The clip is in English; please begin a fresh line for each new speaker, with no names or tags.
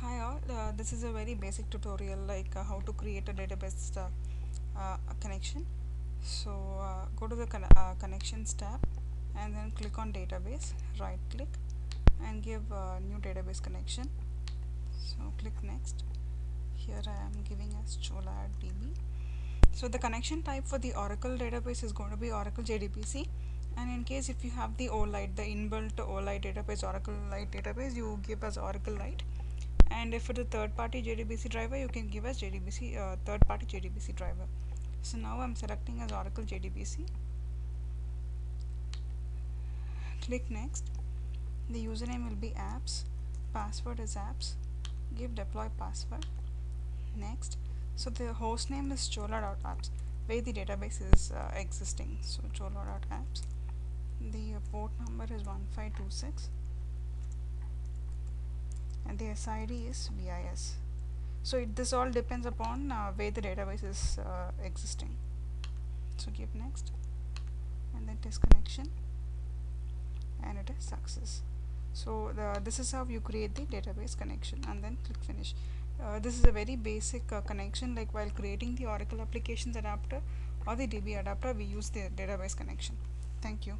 hi all, uh, this is a very basic tutorial like uh, how to create a database uh, uh, connection. So uh, go to the con uh, connections tab and then click on database, right click and give new database connection. So click next. Here I am giving as Chola DB. So the connection type for the Oracle database is going to be Oracle JDBC and in case if you have the OLite, the inbuilt OLite database, Oracle Lite database, you give as Oracle Lite and if for the third party JDBC driver you can give as JDBC uh, third party JDBC driver. So now I'm selecting as Oracle JDBC click next. The username will be apps. Password is apps. Give deploy password. Next. So the host name is chola.apps where the database is uh, existing. So chola.apps the port number is 1526 and the SID is VIS. So it, this all depends upon uh, where the database is uh, existing. So give next and then test connection and it is success. So the, this is how you create the database connection and then click finish. Uh, this is a very basic uh, connection like while creating the Oracle applications adapter or the DB adapter we use the database connection. Thank you.